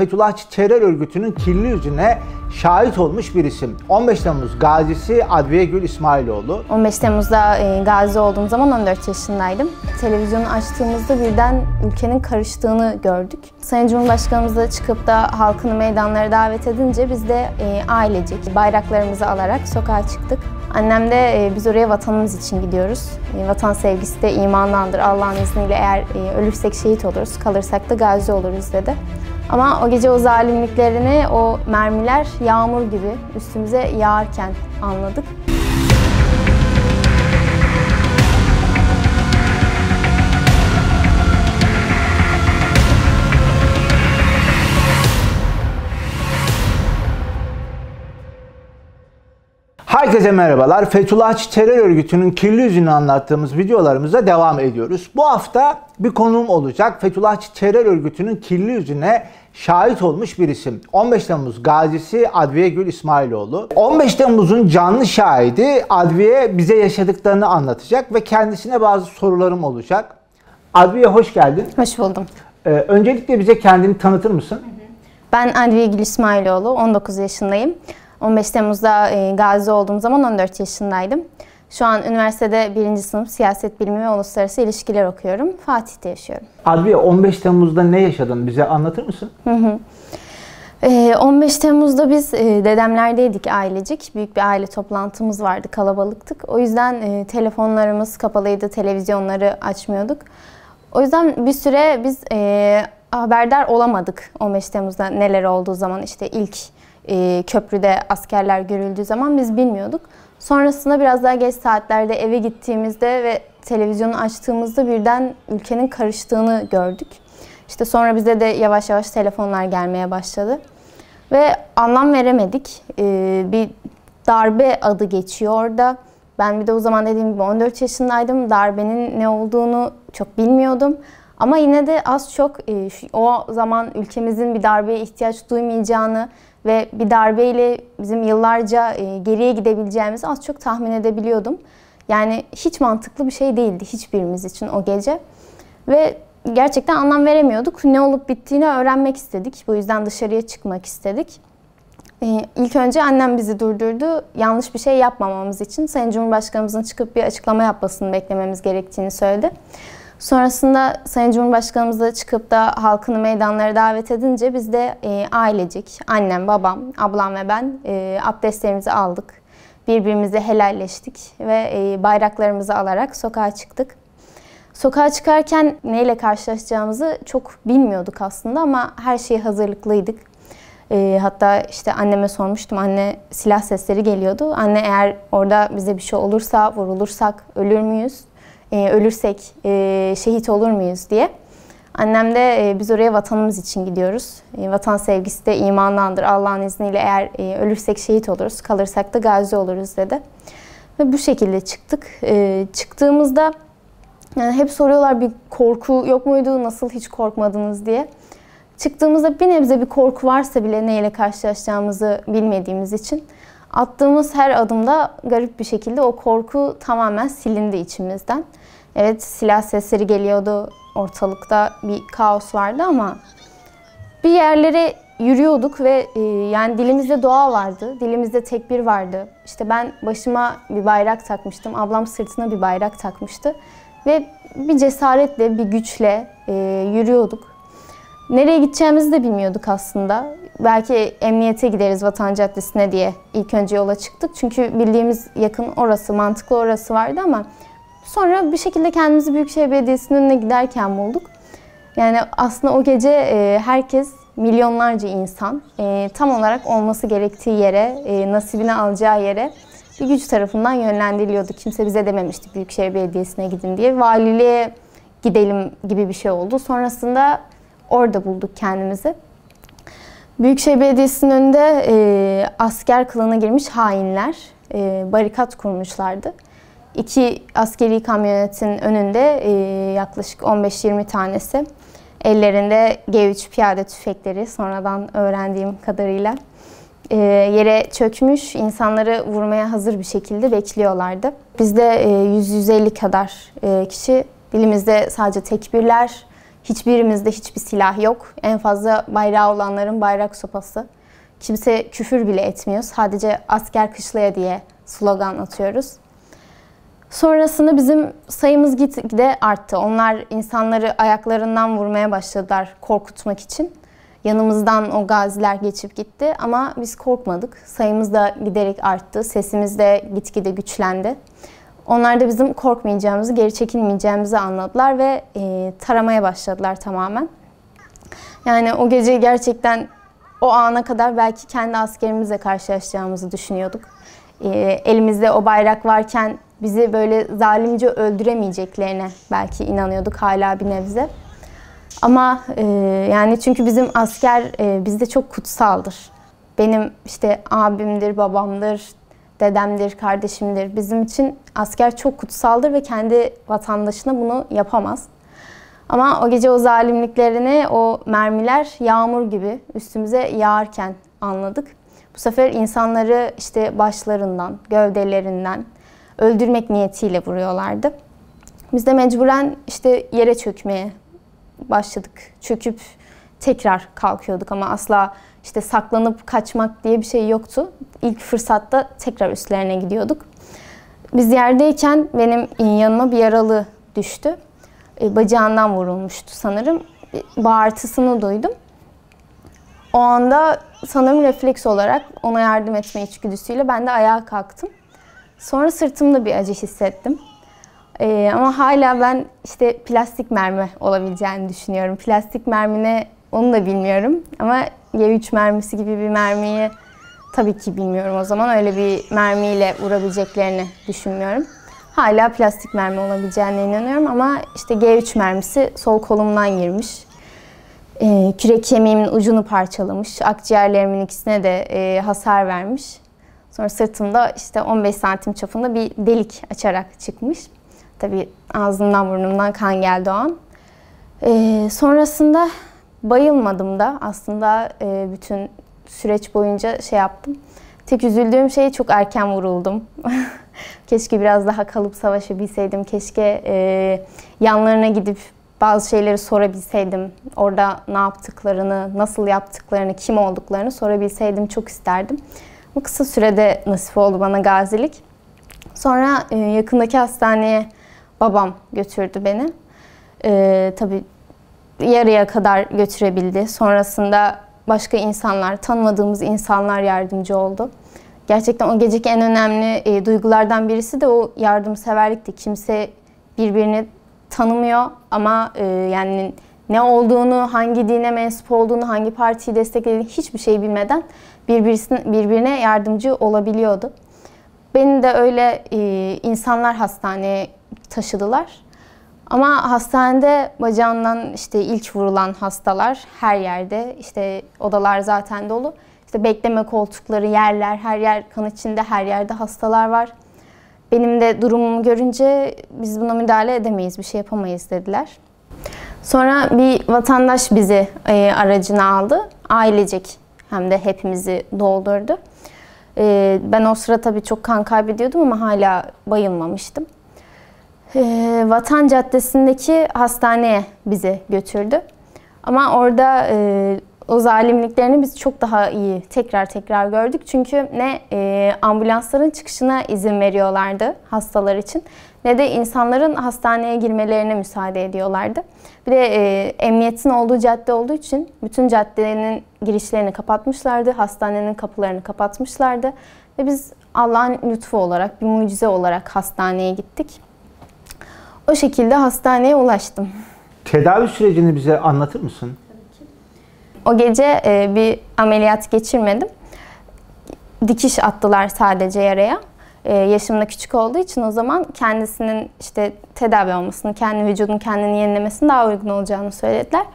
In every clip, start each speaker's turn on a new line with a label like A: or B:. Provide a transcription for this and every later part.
A: Fethullahçı terör örgütünün kirli yüzüne şahit olmuş bir isim. 15 Temmuz gazisi Adviye Gül İsmailoğlu.
B: 15 Temmuz'da e, gazi olduğum zaman 14 yaşındaydım. Televizyonu açtığımızda birden ülkenin karıştığını gördük. Sayın Cumhurbaşkanımız da çıkıp da halkını meydanlara davet edince biz de e, ailecek bayraklarımızı alarak sokağa çıktık. Annem de e, biz oraya vatanımız için gidiyoruz. E, vatan sevgisi de imandandır. Allah'ın izniyle eğer e, ölürsek şehit oluruz, kalırsak da gazi oluruz dedi. Ama o gece o zalimliklerini o mermiler yağmur gibi üstümüze yağarken anladık.
A: Herkese merhabalar. Fethullahçı terör örgütünün kirli yüzünü anlattığımız videolarımıza devam ediyoruz. Bu hafta bir konuğum olacak. Fethullahçı terör örgütünün kirli yüzüne şahit olmuş bir isim. 15 Temmuz gazisi Adviye Gül İsmailoğlu. 15 Temmuz'un canlı şahidi Adviye bize yaşadıklarını anlatacak ve kendisine bazı sorularım olacak. Adviye hoş geldin.
B: Hoş buldum.
A: Ee, öncelikle bize kendini tanıtır mısın?
B: Ben Adviye Gül İsmailoğlu, 19 yaşındayım. 15 Temmuz'da e, gazi olduğum zaman 14 yaşındaydım. Şu an üniversitede birinci sınıf siyaset bilimi ve uluslararası ilişkiler okuyorum. Fatih'te yaşıyorum.
A: Adviye 15 Temmuz'da ne yaşadın? Bize anlatır mısın?
B: Hı hı. 15 Temmuz'da biz e, dedemlerdeydik ailecik. Büyük bir aile toplantımız vardı, kalabalıktık. O yüzden e, telefonlarımız kapalıydı, televizyonları açmıyorduk. O yüzden bir süre biz haberdar olamadık 15 Temmuz'da neler olduğu zaman. işte ilk köprüde askerler görüldüğü zaman biz bilmiyorduk. Sonrasında biraz daha geç saatlerde eve gittiğimizde ve televizyonu açtığımızda birden ülkenin karıştığını gördük. İşte sonra bize de yavaş yavaş telefonlar gelmeye başladı. Ve anlam veremedik. Ee, bir darbe adı geçiyor orada. Ben bir de o zaman dediğim gibi 14 yaşındaydım. Darbenin ne olduğunu çok bilmiyordum. Ama yine de az çok e, o zaman ülkemizin bir darbeye ihtiyaç duymayacağını ve bir darbeyle bizim yıllarca e, geriye gidebileceğimizi az çok tahmin edebiliyordum. Yani hiç mantıklı bir şey değildi hiçbirimiz için o gece. Ve gerçekten anlam veremiyorduk. Ne olup bittiğini öğrenmek istedik. Bu yüzden dışarıya çıkmak istedik. Ee, ilk önce annem bizi durdurdu. Yanlış bir şey yapmamamız için Sayın Cumhurbaşkanımızın çıkıp bir açıklama yapmasını beklememiz gerektiğini söyledi. Sonrasında Sayın Cumhurbaşkanımız da çıkıp da halkını meydanlara davet edince biz de e, ailecik, annem, babam, ablam ve ben e, abdestlerimizi aldık. Birbirimizi helalleştik ve e, bayraklarımızı alarak sokağa çıktık. Sokağa çıkarken neyle karşılaşacağımızı çok bilmiyorduk aslında ama her şeye hazırlıklıydık. E, hatta işte anneme sormuştum. Anne silah sesleri geliyordu. Anne eğer orada bize bir şey olursa, vurulursak ölür müyüz? E, ölürsek e, şehit olur muyuz diye. Annem de e, biz oraya vatanımız için gidiyoruz. E, vatan sevgisi de imandandır. Allah'ın izniyle eğer e, ölürsek şehit oluruz, kalırsak da gazi oluruz dedi. Ve bu şekilde çıktık. E, çıktığımızda yani hep soruyorlar bir korku yok muydu, nasıl hiç korkmadınız diye. Çıktığımızda bir nebze bir korku varsa bile neyle karşılaşacağımızı bilmediğimiz için attığımız her adımda garip bir şekilde o korku tamamen silindi içimizden. Evet silah sesleri geliyordu, ortalıkta bir kaos vardı ama bir yerlere yürüyorduk ve e, yani dilimizde dua vardı, dilimizde tekbir vardı. İşte ben başıma bir bayrak takmıştım, ablam sırtına bir bayrak takmıştı. Ve bir cesaretle, bir güçle e, yürüyorduk. Nereye gideceğimizi de bilmiyorduk aslında. Belki emniyete gideriz Vatan Caddesi'ne diye ilk önce yola çıktık. Çünkü bildiğimiz yakın orası, mantıklı orası vardı ama sonra bir şekilde kendimizi Büyükşehir Belediyesi'nin önüne giderken bulduk. Yani aslında o gece e, herkes milyonlarca insan e, tam olarak olması gerektiği yere, e, nasibini alacağı yere bir güç tarafından yönlendiriliyordu. Kimse bize dememişti Büyükşehir Belediyesi'ne gidin diye. Valiliğe gidelim gibi bir şey oldu. Sonrasında orada bulduk kendimizi. Büyükşehir Belediyesi'nin önünde e, asker kılığına girmiş hainler e, barikat kurmuşlardı. İki askeri kamyonetin önünde e, yaklaşık 15-20 tanesi ellerinde G3 piyade tüfekleri sonradan öğrendiğim kadarıyla e, yere çökmüş, insanları vurmaya hazır bir şekilde bekliyorlardı. Bizde e, 100-150 kadar e, kişi dilimizde sadece tekbirler, Hiçbirimizde hiçbir silah yok. En fazla bayrağı olanların bayrak sopası. Kimse küfür bile etmiyor. Sadece asker kışlaya diye slogan atıyoruz. Sonrasında bizim sayımız gitgide arttı. Onlar insanları ayaklarından vurmaya başladılar korkutmak için. Yanımızdan o gaziler geçip gitti ama biz korkmadık. Sayımız da giderek arttı. Sesimiz de gitgide güçlendi. Onlar da bizim korkmayacağımızı, geri çekilmeyeceğimizi anladılar ve e, taramaya başladılar tamamen. Yani o gece gerçekten o ana kadar belki kendi askerimizle karşılaşacağımızı düşünüyorduk. E, elimizde o bayrak varken bizi böyle zalimce öldüremeyeceklerine belki inanıyorduk hala bir nebze. Ama e, yani çünkü bizim asker e, bizde çok kutsaldır. Benim işte abimdir, babamdır, dedemdir, kardeşimdir. Bizim için asker çok kutsaldır ve kendi vatandaşına bunu yapamaz. Ama o gece o zalimliklerini o mermiler yağmur gibi üstümüze yağarken anladık. Bu sefer insanları işte başlarından, gövdelerinden öldürmek niyetiyle vuruyorlardı. Biz de mecburen işte yere çökmeye başladık. Çöküp tekrar kalkıyorduk ama asla işte saklanıp kaçmak diye bir şey yoktu. İlk fırsatta tekrar üstlerine gidiyorduk. Biz yerdeyken benim yanıma bir yaralı düştü. E, bacağından vurulmuştu sanırım. E, bağırtısını duydum. O anda sanırım refleks olarak ona yardım etme içgüdüsüyle ben de ayağa kalktım. Sonra sırtımda bir acı hissettim. Ee, ama hala ben işte plastik mermi olabileceğini düşünüyorum. Plastik mermine onu da bilmiyorum. Ama G3 mermisi gibi bir mermiyi tabii ki bilmiyorum o zaman. Öyle bir mermiyle vurabileceklerini düşünmüyorum. Hala plastik mermi olabileceğine inanıyorum ama işte G3 mermisi sol kolumdan girmiş. Ee, kürek kemiğimin ucunu parçalamış. Akciğerlerimin ikisine de e, hasar vermiş. Sonra sırtımda işte 15 santim çapında bir delik açarak çıkmış. Tabii ağzımdan burnumdan kan geldi o an. Ee, sonrasında bayılmadım da aslında e, bütün süreç boyunca şey yaptım. Tek üzüldüğüm şey çok erken vuruldum. keşke biraz daha kalıp savaşabilseydim. Keşke e, yanlarına gidip bazı şeyleri sorabilseydim. Orada ne yaptıklarını, nasıl yaptıklarını, kim olduklarını sorabilseydim çok isterdim. Bu kısa sürede nasip oldu bana gazilik. Sonra e, yakındaki hastaneye babam götürdü beni. E, tabii yarıya kadar götürebildi. Sonrasında başka insanlar, tanımadığımız insanlar yardımcı oldu. Gerçekten o geceki en önemli e, duygulardan birisi de o yardımseverlikti. Kimse birbirini tanımıyor ama e, yani ne olduğunu, hangi dine mensup olduğunu, hangi partiyi desteklediğini hiçbir şey bilmeden birbirine yardımcı olabiliyordu. Beni de öyle e, insanlar hastaneye taşıdılar. Ama hastanede bacağından işte ilk vurulan hastalar her yerde. işte odalar zaten dolu. İşte bekleme koltukları, yerler, her yer kan içinde, her yerde hastalar var. Benim de durumumu görünce biz buna müdahale edemeyiz, bir şey yapamayız dediler. Sonra bir vatandaş bizi e, aracına aldı. Ailecek hem de hepimizi doldurdu. E, ben o sıra tabii çok kan kaybediyordum ama hala bayılmamıştım. E, Vatan Caddesi'ndeki hastaneye bizi götürdü. Ama orada e, o zalimliklerini biz çok daha iyi tekrar tekrar gördük. Çünkü ne e, ambulansların çıkışına izin veriyorlardı hastalar için ne de insanların hastaneye girmelerine müsaade ediyorlardı. Bir de e, emniyetin olduğu cadde olduğu için bütün caddenin girişlerini kapatmışlardı, hastanenin kapılarını kapatmışlardı ve biz Allah'ın lütfu olarak, bir mucize olarak hastaneye gittik. O şekilde hastaneye ulaştım.
A: Tedavi sürecini bize anlatır mısın?
B: O gece e, bir ameliyat geçirmedim. Dikiş attılar sadece yaraya. E, yaşımda küçük olduğu için o zaman kendisinin işte tedavi olmasını, kendi vücudun kendini yenilemesini daha uygun olacağını söylediler.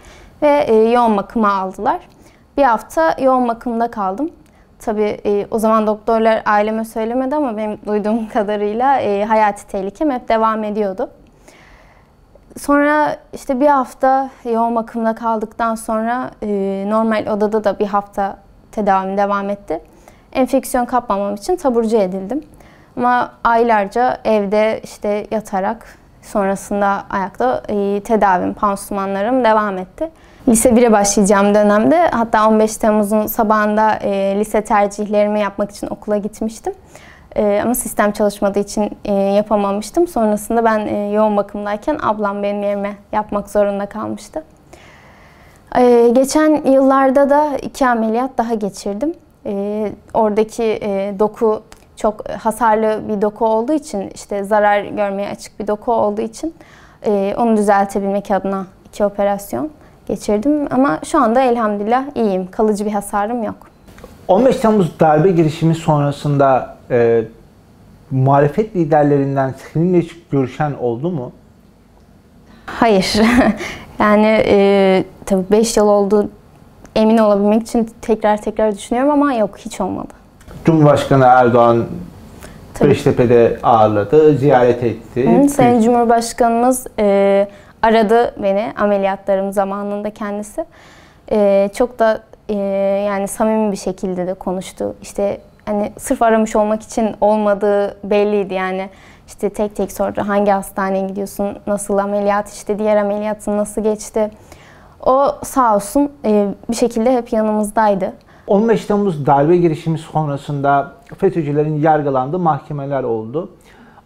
B: Ve e, yoğun bakıma aldılar. Bir hafta yoğun bakımda kaldım. Tabii e, o zaman doktorlar aileme söylemedi ama benim duyduğum kadarıyla e, hayati tehlikem hep devam ediyordu. Sonra işte bir hafta yoğun bakımda kaldıktan sonra e, normal odada da bir hafta tedavim devam etti. Enfeksiyon kapmamam için taburcu edildim. Ama aylarca evde işte yatarak Sonrasında ayakta e, tedavim, pansumanlarım devam etti. Lise 1'e başlayacağım dönemde hatta 15 Temmuz'un sabahında e, lise tercihlerimi yapmak için okula gitmiştim. E, ama sistem çalışmadığı için e, yapamamıştım. Sonrasında ben e, yoğun bakımdayken ablam benim yerime yapmak zorunda kalmıştı. E, geçen yıllarda da iki ameliyat daha geçirdim. E, oradaki e, doku çok hasarlı bir doku olduğu için, işte zarar görmeye açık bir doku olduğu için e, onu düzeltebilmek adına iki operasyon geçirdim. Ama şu anda elhamdülillah iyiyim. Kalıcı bir hasarım yok.
A: 15 Temmuz darbe girişimi sonrasında e, muhalefet liderlerinden seninle hiç görüşen oldu mu?
B: Hayır. yani e, tabii 5 yıl oldu emin olabilmek için tekrar tekrar düşünüyorum ama yok hiç olmadı.
A: Cumhurbaşkanı Erdoğan
B: Tabii.
A: Beştepe'de ağırladı, ziyaret etti.
B: Hı, Sayın Cumhurbaşkanımız e, aradı beni ameliyatlarım zamanında kendisi. E, çok da e, yani samimi bir şekilde de konuştu. İşte hani sırf aramış olmak için olmadığı belliydi yani. İşte tek tek sordu hangi hastaneye gidiyorsun, nasıl ameliyat, işte diğer ameliyatın nasıl geçti. O sağ olsun e, bir şekilde hep yanımızdaydı.
A: 15 Temmuz darbe girişimi sonrasında FETÖ'cülerin yargılandığı mahkemeler oldu.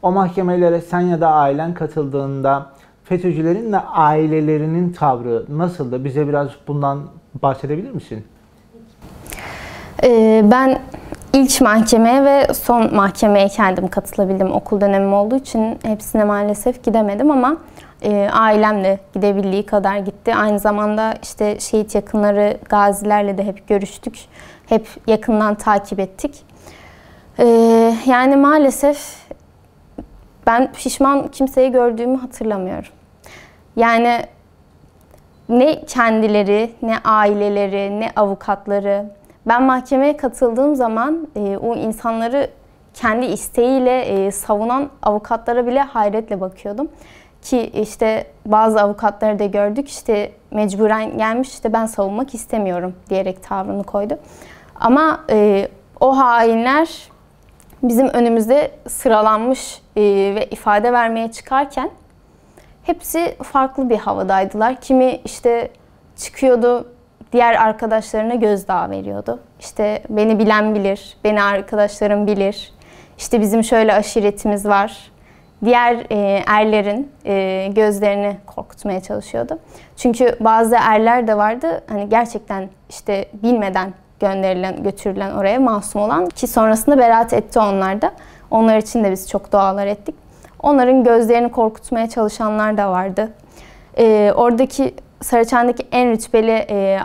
A: O mahkemelere sen ya da ailen katıldığında FETÖ'cülerin ve ailelerinin tavrı nasıldı? Bize biraz bundan bahsedebilir misin?
B: Ee, ben ilk mahkemeye ve son mahkemeye kendim katılabildim. Okul dönemim olduğu için hepsine maalesef gidemedim ama e, ailem de gidebildiği kadar gitti. Aynı zamanda işte şehit yakınları, gazilerle de hep görüştük. Hep yakından takip ettik. Ee, yani maalesef ben pişman kimseyi gördüğümü hatırlamıyorum. Yani ne kendileri, ne aileleri, ne avukatları. Ben mahkemeye katıldığım zaman e, o insanları kendi isteğiyle e, savunan avukatlara bile hayretle bakıyordum. Ki işte bazı avukatları da gördük işte mecburen gelmiş işte ben savunmak istemiyorum diyerek tavrını koydu. Ama e, o hainler bizim önümüzde sıralanmış e, ve ifade vermeye çıkarken hepsi farklı bir havadaydılar. Kimi işte çıkıyordu diğer arkadaşlarına gözdağı veriyordu. İşte beni bilen bilir, beni arkadaşlarım bilir. İşte bizim şöyle aşiretimiz var. Diğer e, erlerin e, gözlerini korkutmaya çalışıyordu. Çünkü bazı erler de vardı hani gerçekten işte bilmeden gönderilen, götürülen oraya masum olan ki sonrasında beraat etti onlar da. Onlar için de biz çok dualar ettik. Onların gözlerini korkutmaya çalışanlar da vardı. Ee, oradaki Saraçhane'deki en rütbeli e,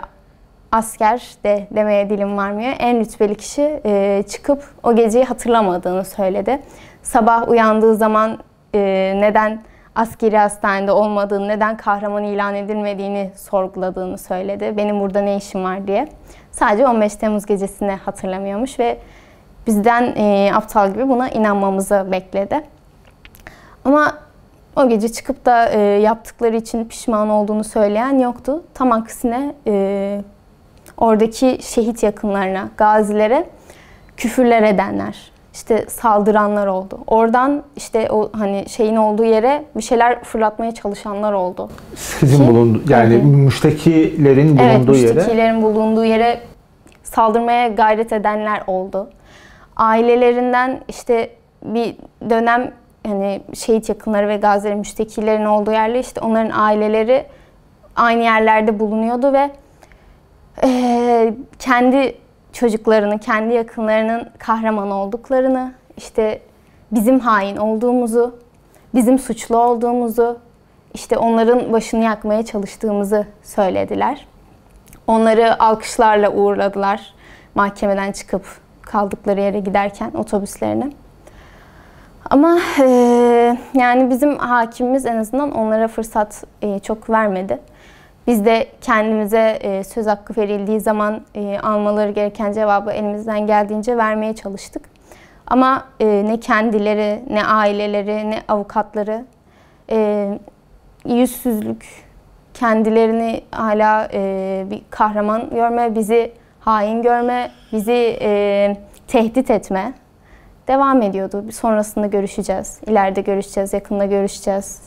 B: asker de demeye dilim varmıyor. En rütbeli kişi e, çıkıp o geceyi hatırlamadığını söyledi. Sabah uyandığı zaman e, neden askeri hastanede olmadığını, neden kahraman ilan edilmediğini sorguladığını söyledi. Benim burada ne işim var diye. Sadece 15 Temmuz gecesini hatırlamıyormuş ve bizden e, aptal gibi buna inanmamızı bekledi. Ama o gece çıkıp da e, yaptıkları için pişman olduğunu söyleyen yoktu. Tam aksine e, oradaki şehit yakınlarına, gazilere küfürler edenler, işte saldıranlar oldu. Oradan işte o hani şeyin olduğu yere bir şeyler fırlatmaya çalışanlar oldu.
A: Sizin
B: Ki-
A: bulundu yani
B: hı.
A: müştekilerin
B: Evet,
A: bulunduğu yere.
B: müştekilerin bulunduğu yere saldırmaya gayret edenler oldu. Ailelerinden işte bir dönem hani şehit yakınları ve gazilerin müştekilerin olduğu yerle işte onların aileleri aynı yerlerde bulunuyordu ve kendi çocuklarını, kendi yakınlarının kahraman olduklarını, işte bizim hain olduğumuzu, bizim suçlu olduğumuzu, işte onların başını yakmaya çalıştığımızı söylediler. Onları alkışlarla uğurladılar mahkemeden çıkıp kaldıkları yere giderken otobüslerine. Ama eee, yani bizim hakimimiz en azından onlara fırsat eee, çok vermedi. Biz de kendimize eee, söz hakkı verildiği zaman eee, almaları gereken cevabı elimizden geldiğince vermeye çalıştık. Ama eee, ne kendileri, ne aileleri, ne avukatları eee, yüzsüzlük, kendilerini hala eee, bir kahraman görme, bizi hain görme, bizi eee, tehdit etme devam ediyordu. Sonrasında görüşeceğiz, ileride görüşeceğiz, yakında görüşeceğiz.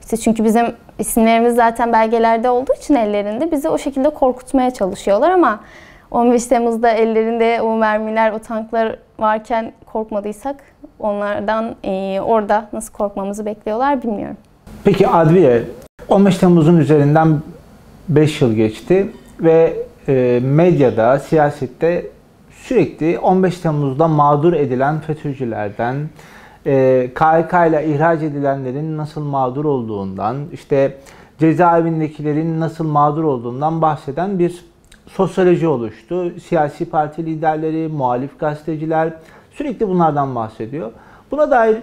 B: İşte çünkü bizim isimlerimiz zaten belgelerde olduğu için ellerinde bizi o şekilde korkutmaya çalışıyorlar ama 15 Temmuz'da ellerinde o mermiler, o tanklar varken korkmadıysak onlardan e, orada nasıl korkmamızı bekliyorlar bilmiyorum.
A: Peki Adviye, 15 Temmuz'un üzerinden 5 yıl geçti ve e, medyada, siyasette sürekli 15 Temmuz'da mağdur edilen FETÖ'cülerden, e, KHK ile ihraç edilenlerin nasıl mağdur olduğundan, işte cezaevindekilerin nasıl mağdur olduğundan bahseden bir sosyoloji oluştu. Siyasi parti liderleri, muhalif gazeteciler sürekli bunlardan bahsediyor. Buna dair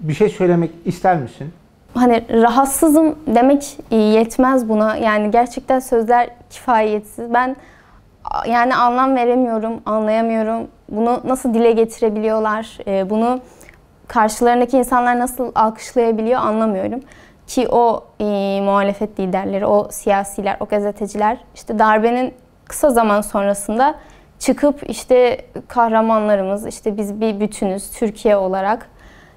A: bir şey söylemek ister misin?
B: Hani rahatsızım demek yetmez buna. Yani gerçekten sözler kifayetsiz. Ben yani anlam veremiyorum, anlayamıyorum. Bunu nasıl dile getirebiliyorlar? Ee, bunu karşılarındaki insanlar nasıl alkışlayabiliyor anlamıyorum. Ki o e, muhalefet liderleri, o siyasiler, o gazeteciler işte darbenin kısa zaman sonrasında çıkıp işte kahramanlarımız, işte biz bir bütünüz Türkiye olarak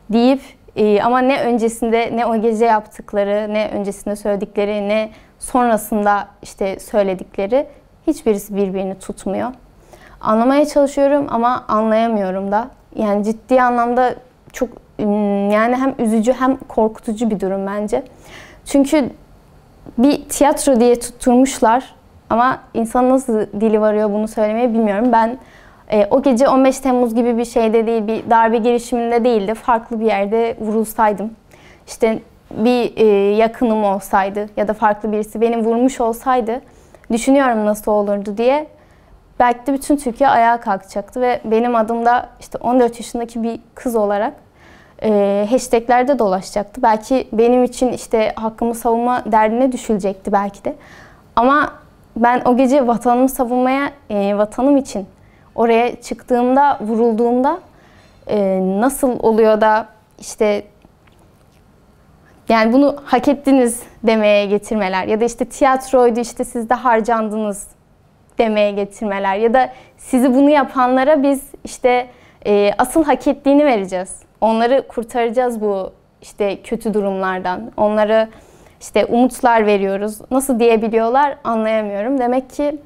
B: deyip e, ama ne öncesinde ne o gece yaptıkları, ne öncesinde söyledikleri, ne sonrasında işte söyledikleri hiçbirisi birbirini tutmuyor. Anlamaya çalışıyorum ama anlayamıyorum da. Yani ciddi anlamda çok yani hem üzücü hem korkutucu bir durum bence. Çünkü bir tiyatro diye tutturmuşlar ama insan nasıl dili varıyor bunu söylemeye bilmiyorum. Ben e, o gece 15 Temmuz gibi bir şeyde değil, bir darbe girişiminde değildi. Farklı bir yerde vurulsaydım. İşte bir e, yakınım olsaydı ya da farklı birisi beni vurmuş olsaydı düşünüyorum nasıl olurdu diye. Belki de bütün Türkiye ayağa kalkacaktı ve benim adım da işte 14 yaşındaki bir kız olarak e, hashtaglerde dolaşacaktı. Belki benim için işte hakkımı savunma derdine düşülecekti belki de. Ama ben o gece vatanımı savunmaya, e, vatanım için oraya çıktığımda, vurulduğumda e, nasıl oluyor da işte yani bunu hak ettiniz demeye getirmeler ya da işte tiyatroydu işte siz de harcandınız demeye getirmeler ya da sizi bunu yapanlara biz işte e, asıl hak ettiğini vereceğiz. Onları kurtaracağız bu işte kötü durumlardan. Onları işte umutlar veriyoruz. Nasıl diyebiliyorlar anlayamıyorum. Demek ki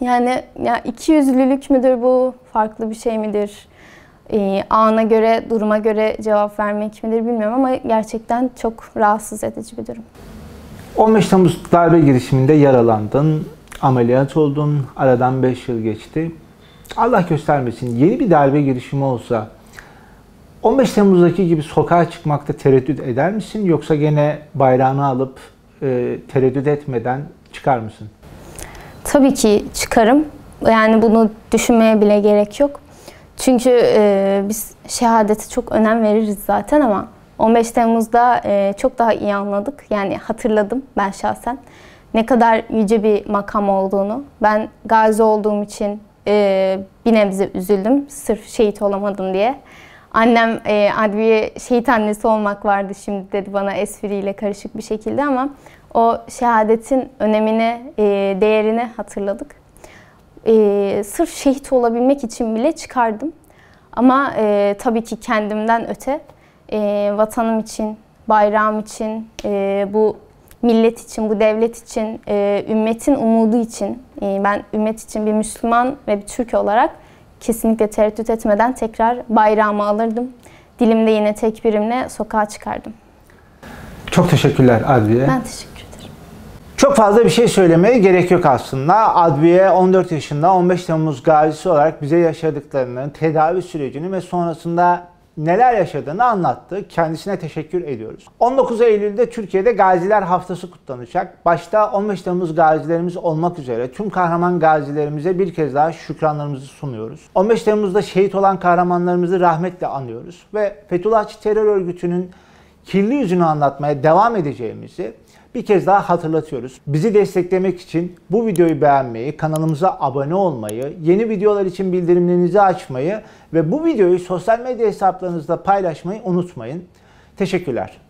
B: yani ya iki yüzlülük müdür bu? Farklı bir şey midir? Ee, ana göre, duruma göre cevap vermek midir bilmiyorum ama gerçekten çok rahatsız edici bir durum.
A: 15 Temmuz darbe girişiminde yaralandın, ameliyat oldun, aradan 5 yıl geçti. Allah göstermesin yeni bir darbe girişimi olsa 15 Temmuz'daki gibi sokağa çıkmakta tereddüt eder misin yoksa gene bayrağını alıp e, tereddüt etmeden çıkar mısın?
B: Tabii ki çıkarım. Yani bunu düşünmeye bile gerek yok. Çünkü e, biz şehadete çok önem veririz zaten ama 15 Temmuz'da e, çok daha iyi anladık. Yani hatırladım ben şahsen. Ne kadar yüce bir makam olduğunu. Ben gazi olduğum için e, bir nebze üzüldüm. Sırf şehit olamadım diye. Annem e, adliye şehit annesi olmak vardı şimdi dedi bana espriyle karışık bir şekilde ama o şehadetin önemini, e, değerini hatırladık. E, sırf şehit olabilmek için bile çıkardım. Ama e, tabii ki kendimden öte e, vatanım için, bayrağım için, e, bu millet için, bu devlet için, e, ümmetin umudu için, e, ben ümmet için bir Müslüman ve bir Türk olarak kesinlikle tereddüt etmeden tekrar bayrağımı alırdım. Dilimde yine tekbirimle sokağa çıkardım.
A: Çok teşekkürler Adviye.
B: Ben teşekkür ederim.
A: Çok fazla bir şey söylemeye gerek yok aslında. Adviye 14 yaşında 15 Temmuz gazisi olarak bize yaşadıklarını, tedavi sürecini ve sonrasında neler yaşadığını anlattı. Kendisine teşekkür ediyoruz. 19 Eylül'de Türkiye'de Gaziler Haftası kutlanacak. Başta 15 Temmuz gazilerimiz olmak üzere tüm kahraman gazilerimize bir kez daha şükranlarımızı sunuyoruz. 15 Temmuz'da şehit olan kahramanlarımızı rahmetle anıyoruz ve Fethullahçı terör örgütünün kirli yüzünü anlatmaya devam edeceğimizi bir kez daha hatırlatıyoruz. Bizi desteklemek için bu videoyu beğenmeyi, kanalımıza abone olmayı, yeni videolar için bildirimlerinizi açmayı ve bu videoyu sosyal medya hesaplarınızda paylaşmayı unutmayın. Teşekkürler.